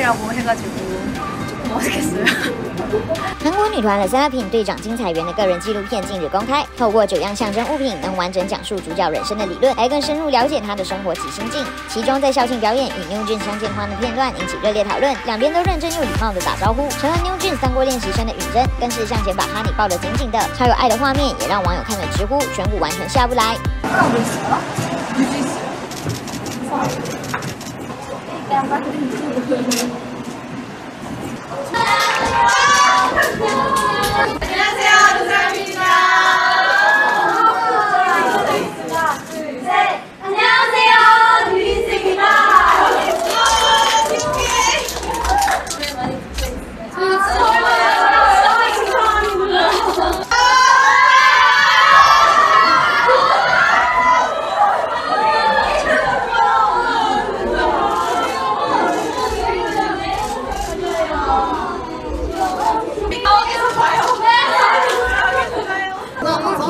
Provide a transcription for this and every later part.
선배님이라고 해가지고 조금 어색했어요. 韩国女团 l e s s e r a p i n 队长金彩媛的个人纪录片近日公开，透过九样象征物品，能完整讲述主角人生的理论，来更深入了解他的生活及心境。其中在校庆表演与 New Jeans 相见欢的片段引起热烈讨论，两边都认真又礼貌的打招呼。成了 New Jeans 三国练习生的允珍，更是向前把哈尼抱得紧紧的，超有爱的画面也让网友看了直呼颧骨完全下不来。 两百。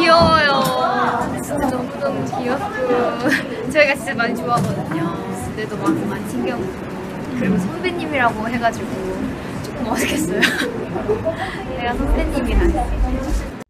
귀여워요. 진짜 너무너무 귀엽고 저희가 진짜 많이 좋아하거든요. 무대도 막 많이 챙겨보고 그리고 선배님이라고 해가지고 조금 어색했어요. 내가 선배님이라